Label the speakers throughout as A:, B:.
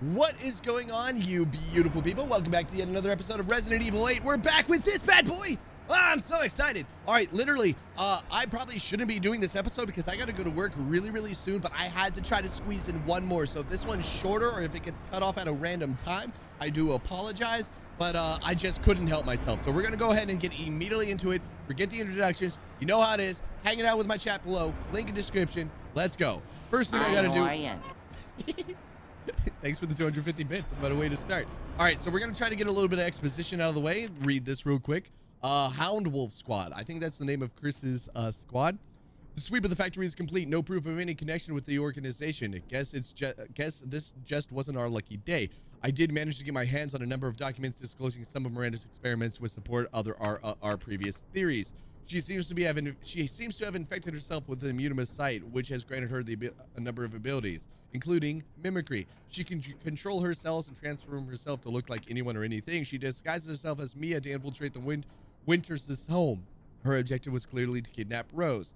A: What is going on, you beautiful people? Welcome back to yet another episode of Resident Evil 8. We're back with this bad boy. Ah, I'm so excited. All right, literally, uh, I probably shouldn't be doing this episode because I got to go to work really, really soon, but I had to try to squeeze in one more. So if this one's shorter or if it gets cut off at a random time, I do apologize, but uh, I just couldn't help myself. So we're going to go ahead and get immediately into it. Forget the introductions. You know how it is. Hanging out with my chat below. Link in description. Let's go. First thing I, I got to do... Thanks for the 250 bits. What a way to start. All right, so we're going to try to get a little bit of exposition out of the way. Read this real quick. Uh, Hound Wolf Squad. I think that's the name of Chris's uh, squad. The sweep of the factory is complete. No proof of any connection with the organization. Guess it's guess this just wasn't our lucky day. I did manage to get my hands on a number of documents disclosing some of Miranda's experiments with support other our uh, our previous theories. She seems to be having she seems to have infected herself with the site, which has granted her the a number of abilities including mimicry. She can control her cells and transform herself to look like anyone or anything. She disguises herself as Mia to infiltrate the Win Winters' home. Her objective was clearly to kidnap Rose.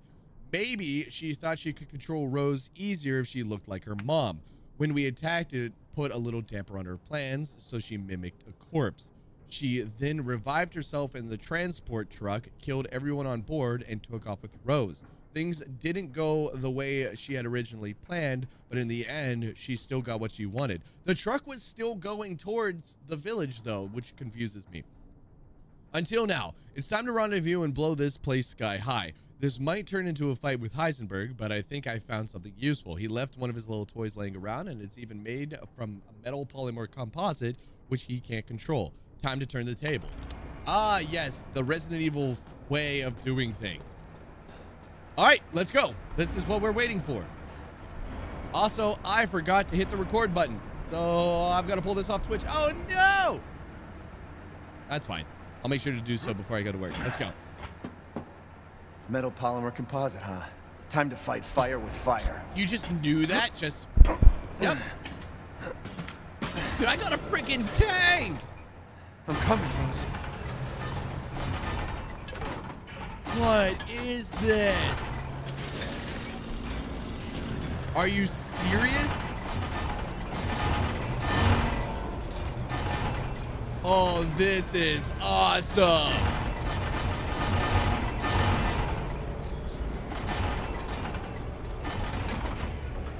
A: Maybe she thought she could control Rose easier if she looked like her mom. When we attacked it, put a little damper on her plans, so she mimicked a corpse. She then revived herself in the transport truck, killed everyone on board, and took off with Rose. Things didn't go the way she had originally planned, but in the end, she still got what she wanted. The truck was still going towards the village, though, which confuses me. Until now, it's time to rendezvous and blow this place sky high. This might turn into a fight with Heisenberg, but I think I found something useful. He left one of his little toys laying around, and it's even made from a metal polymer composite, which he can't control. Time to turn the table. Ah, yes, the Resident Evil way of doing things. All right, let's go. This is what we're waiting for. Also, I forgot to hit the record button. So I've got to pull this off Twitch. Oh, no. That's fine. I'll make sure to do so before I go to work. Let's go.
B: Metal polymer composite, huh? Time to fight fire with fire.
A: You just knew that? Just... Yep. Dude, I got a freaking tank!
B: I'm coming, Rose.
A: What is this? Are you serious? Oh, this is awesome.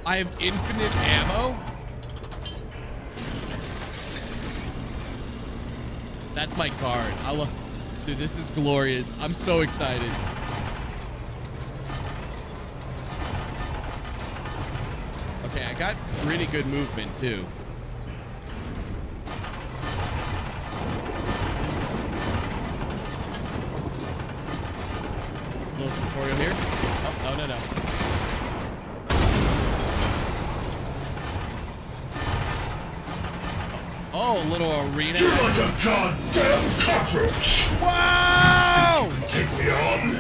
A: I have infinite ammo? That's my card. I love Dude, this is glorious. I'm so excited. Okay, I got pretty good movement too. Little tutorial here. Oh, no, no. Oh, a little arena.
C: You're like a goddamn cockroach.
A: Wow!
C: Take me on.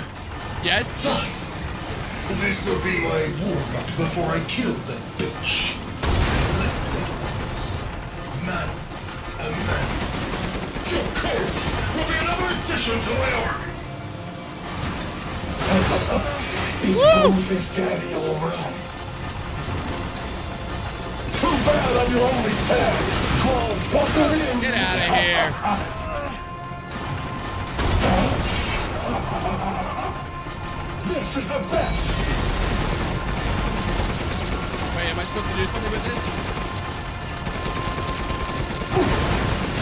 A: Yes.
C: Fine. This will be my warm-up before I kill that bitch. Let's settle this. Man, a man. Your corpse will be another addition to my army. Is Rufus Daddy alright? Too bad I'm your only fan.
A: Get out of here.
C: This is the best.
A: Wait, am I supposed to do something with this?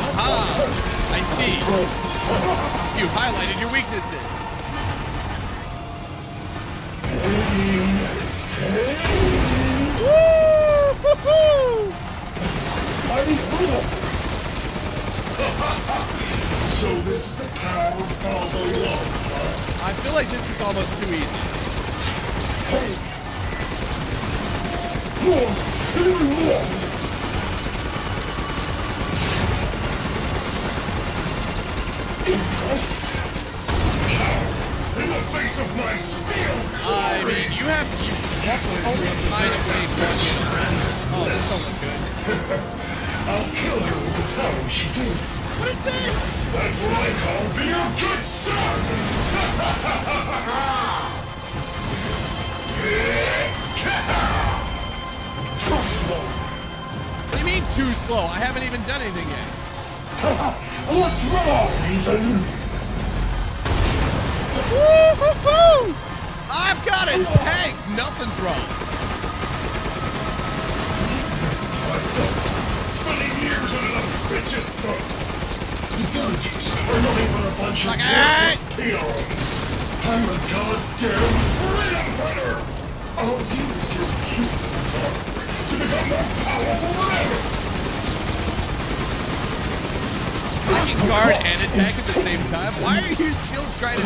A: Aha! I see. You highlighted your weaknesses.
C: So this is the power of Father Love.
A: I feel like this is almost too easy.
C: Hey! More! Even more! In the face of my steel!
A: I mean, you have you have only kind of way Oh, this sounds good.
C: I'll kill her with the power she gave.
A: What is this?
C: That's what I call being a good son!
A: Too slow. What do you mean too slow. I haven't even done anything yet.
C: What's wrong, Ethan?
A: Woo-hoo-hoo! I've got a tank. Nothing's wrong.
C: But a bunch of peons. I'm a goddamn freedom fighter. I'll use your Cadou to become more powerful than ever.
A: I can guard and attack at the same time. Why are you still trying to?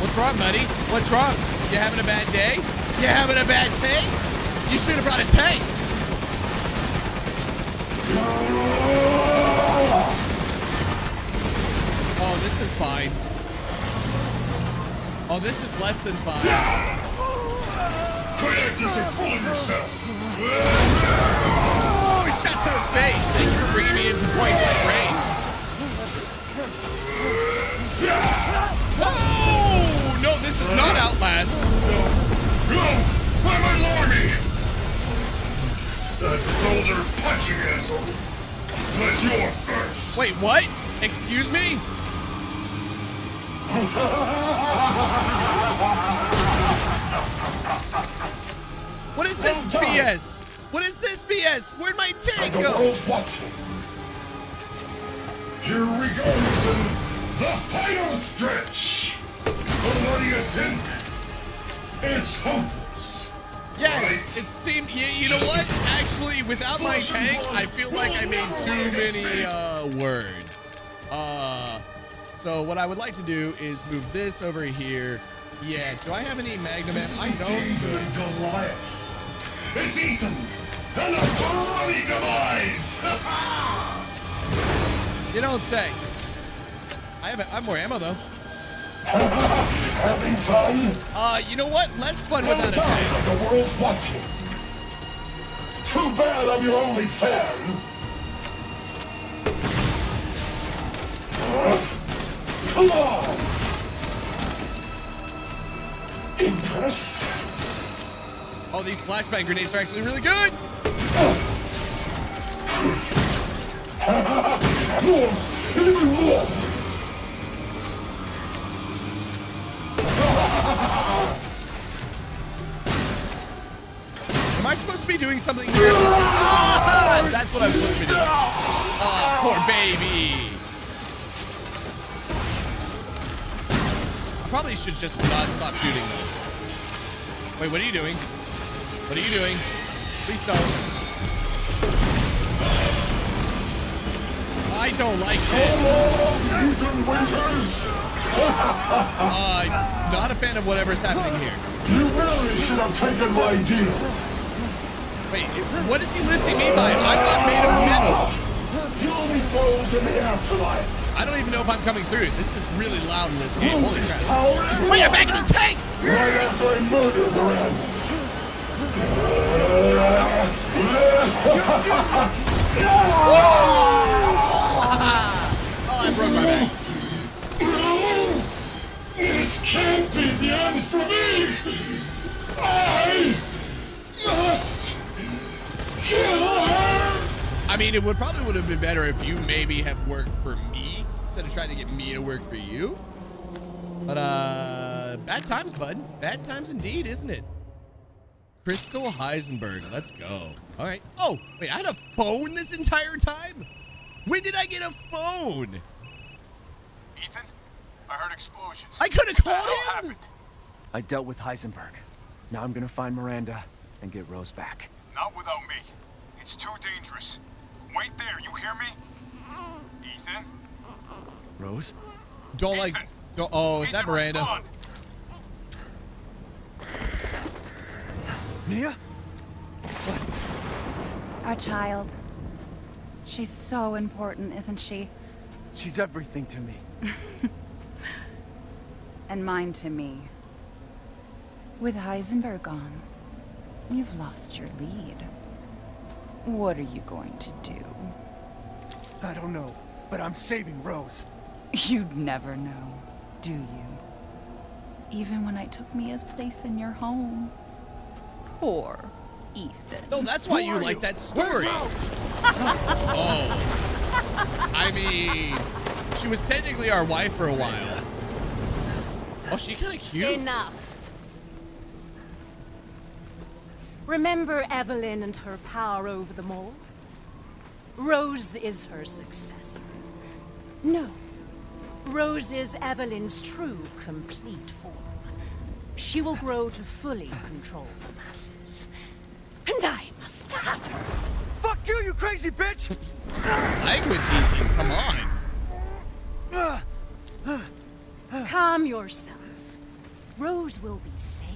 A: What's wrong, buddy? What's wrong? You having a bad day? You having a bad day? You should have brought a tank. Oh, this is fine. Oh, this is less than fine.
C: Acting full of yourself.
A: Oh, shot to the face. Thank you for bringing me into point blank range. Oh, no, this is not Outlast.
C: No, I'm an army. That boulder punching asshole. But you're first.
A: Wait, what? Excuse me? What is this
C: Well.
A: BS? What is this BS? Where'd my tank
C: the
A: go?
C: world's watching. Here we go, Ethan. The final stretch. But what do you think? It's hopeless.
A: Yes, it seemed. You, you know what? Actually, without my tank, I feel like I made too many uh, words. Uh, so what I would like to do is move this over here. Yeah. Do I have any Magnum? ammo? I don't.
C: David Goliath. It's Ethan and a bloody demise.
A: You don't say. I have. I have more ammo though.
C: Having fun?
A: Uh, you know what? Less fun
C: Well
A: without a
C: done,
A: tank.
C: the world's watching. Too bad I'm your only fan. Come on. Impressed?
A: Oh, these flashbang grenades are actually really good. supposed to be doing something here? Ah, that's what I'm supposed to be doing. Oh, poor baby. I probably should just not stop shooting though. Wait, what are you doing? What are you doing? Please don't. I don't like it.
C: Ethan Winters.
A: Uh, not a fan of whatever's happening here.
C: You really should have taken my deal.
A: Wait, what is he lifting me by? I'm not made of metal.
C: You'll be foes in the afterlife.
A: I don't even know if I'm coming through. This is really loud in this game. Holy crap. Wait, I'm back in the tank!
C: Right after I murdered Moreau.
A: Oh, I broke my back.
C: This can't be the end for me. I kill her.
A: I mean, it would probably would have been better if you maybe have worked for me instead of trying to get me to work for you. But uh, bad times, bud. Bad times indeed, isn't it? Crystal Heisenberg. Let's go. All right. Oh, wait, I had a phone this entire time? When did I get a phone?
D: Ethan, I heard explosions.
A: I could have called
D: hell
A: him.
D: happened?
B: I dealt with Heisenberg. Now I'm gonna find Miranda and get Rose back.
D: Not without me. It's too dangerous. Wait there, you hear me? Ethan?
B: Rose?
A: Don't like. Don't, oh, is that Miranda?
D: respond.
B: Mia?
E: Our child. She's so important, isn't she?
B: She's everything to me.
E: And mine to me. With Heisenberg gone, you've lost your lead. What are you going to do?
B: I don't know, but I'm saving Rose.
E: You'd never know, do you? even when I took Mia's place in your home. Poor Ethan.
A: No, that's why you like that story. oh. I mean, she was technically our wife for a while. Oh, she kind of cute.
F: Enough. Remember Evelyn and her power over them all? Rose is her successor. No. Rose is Evelyn's true, complete form. She will grow to fully control the masses. And I must have her.
B: Fuck you, you crazy bitch!
A: Language, Ethan, come on.
F: Calm yourself. Rose will be saved.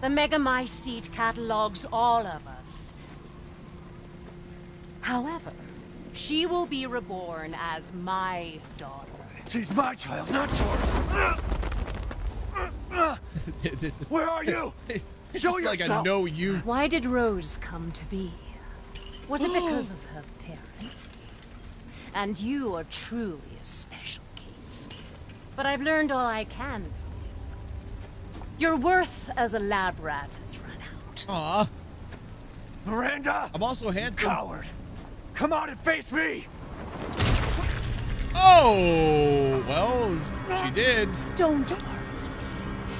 F: The Megamycete catalogs all of us. However, she will be reborn as my daughter.
B: She's my child, not yours.
A: this is.
B: Where are you?
A: It's
B: Show
A: just like a
B: yourself.
A: know you.
F: Why did Rose come to be? Was it because of her parents? And you are truly a special case. But I've learned all I can from you. Your worth as a lab rat has run out.
A: Aw,
B: Miranda!
A: I'm also handsome.
B: Coward! Come out and face me!
A: Oh, well, she did.
F: Don't worry.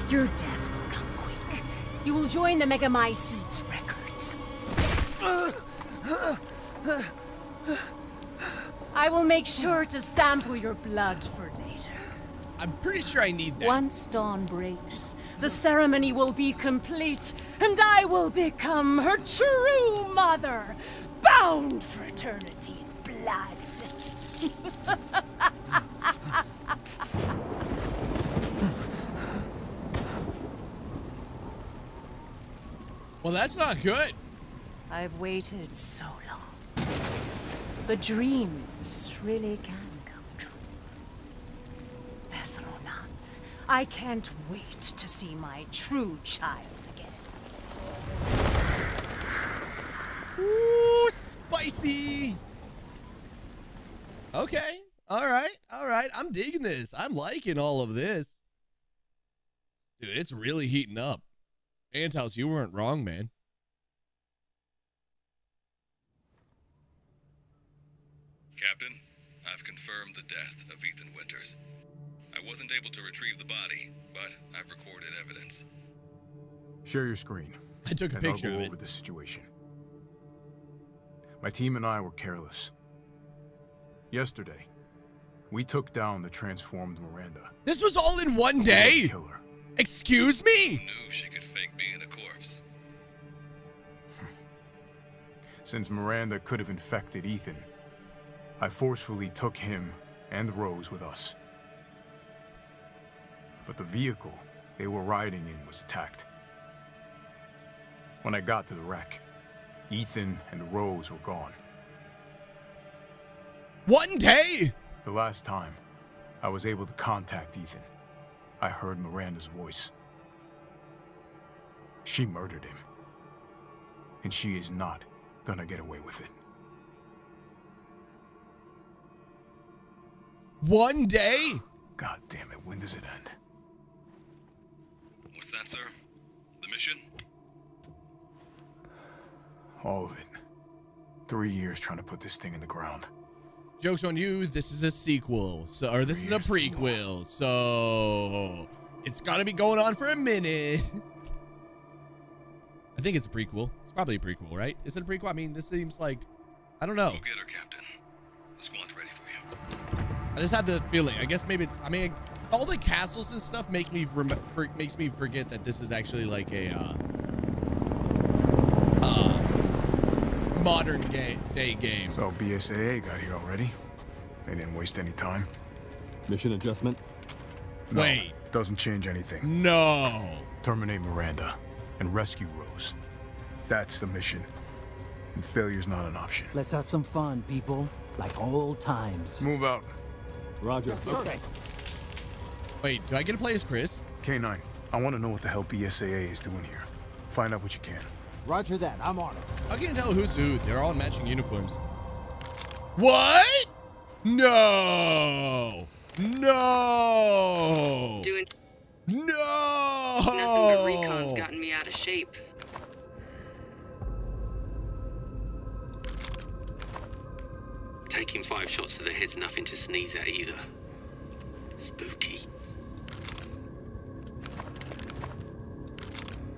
F: Your death will come quick. You will join the Megamycetes records. I will make sure to sample your blood for later.
A: I'm pretty sure I need that.
F: Once dawn breaks, the ceremony will be complete, and I will become her true mother, bound for eternity in blood.
A: Well, that's not good.
F: I've waited so long. But dreams really can come true. Vessel or not, I can't wait to see my true child again.
A: Ooh, spicy. Okay. All right. All right. I'm digging this. I'm liking all of this. Dude, it's really heating up. Antos, you weren't wrong, man.
G: Captain, I've confirmed the death of Ethan Winters. I wasn't able to retrieve the body, but I've recorded evidence.
H: Share your screen.
A: I took a
H: and I'll
A: picture
H: go
A: of it.
H: over the situation. My team and I were careless. Yesterday, we took down the transformed Miranda.
A: This was all in one day.
H: killed her.
A: Excuse me.
G: Knew she could fake being a corpse. Hmm.
H: Since Miranda could have infected Ethan, I forcefully took him and Rose with us. But the vehicle they were riding in was attacked. When I got to the wreck, Ethan and Rose were gone.
A: One day.
H: The last time I was able to contact Ethan, I heard Miranda's voice. She murdered him. And she is not gonna get away with it.
A: One day.
H: God damn it, when does it end?
G: What's that, sir? The mission?
H: All of it. Three years trying to put this thing in the ground.
A: Jokes on you. This is a sequel. So, or this is a prequel. So, it's gotta be going on for a minute. I think it's a prequel. It's probably a prequel, right? Is it a prequel? I mean, this seems like, I don't know.
G: Go get her, Captain. The squad's ready for you.
A: I just have the feeling. I guess maybe it's. I mean, all the castles and stuff make me rem- for, makes me forget that this is actually like a uh, uh, modern game day game.
H: So BSAA got here already. They didn't waste any time.
I: Mission adjustment?
H: No,
A: Wait.
H: Doesn't change anything.
A: No.
H: Terminate Miranda and rescue Rose. That's the mission. And failure's not an option.
J: Let's have some fun, people. Like old times.
H: Move out.
I: Roger.
J: Okay.
A: Wait, do I get to play as Chris?
H: Canino, I want to know what the hell BSAA is doing here. Find out what you can.
J: Roger that. I'm on it.
A: I can't tell who's who. They're all in matching uniforms. What? No. No.
K: Doing
A: No!
K: Nothing but recon's gotten me out of shape.
L: Taking five shots to the head's nothing to sneeze at either. Spooky.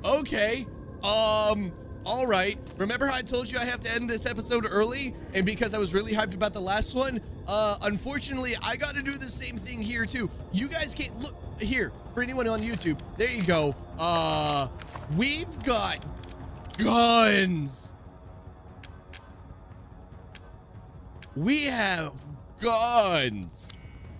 A: Okay. Um, all right. Remember how I told you I have to end this episode early? And because I was really hyped about the last one, uh, unfortunately, I got to do the same thing here too. You guys can't look here for anyone on YouTube. There you go. Uh, we've got guns. We have guns.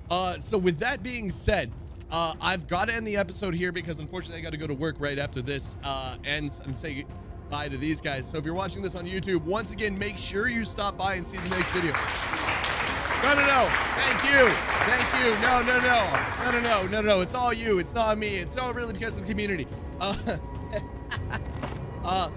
A: Uh, so with that being said, uh, I've got to end the episode here because unfortunately I got to go to work right after this uh, ends and say bye to these guys. So if you're watching this on YouTube, once again, make sure you stop by and see the next video. No, no, no. Thank you. Thank you. No, no, no. No, no, no. No, no. It's all you. It's not me. It's all really because of the community. Uh, uh,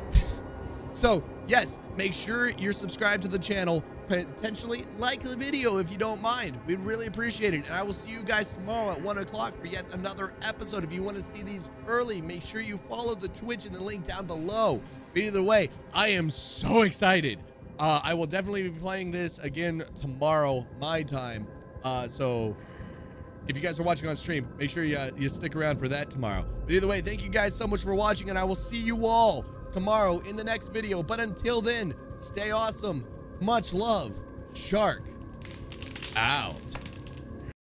A: so, yes, make sure you're subscribed to the channel. Potentially like the video if you don't mind. We'd really appreciate it. And I will see you guys tomorrow at 1 o'clock for yet another episode. If you want to see these early, make sure you follow the Twitch in the link down below. But either way, I am so excited. Uh, I will definitely be playing this again tomorrow, my time. Uh, so if you guys are watching on stream, make sure you, uh, you stick around for that tomorrow. But either way, thank you guys so much for watching, and I will see you all tomorrow in the next video. But until then, stay awesome. Much love. Shark out.